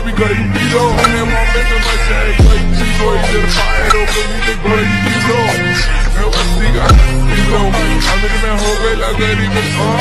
glory gray a Her momentum acayip kayıpçı koyuyor Fire. Open yine gray hero मैं वस्ती का हसीन हूँ अमीर मैं हो गया गरीब हाँ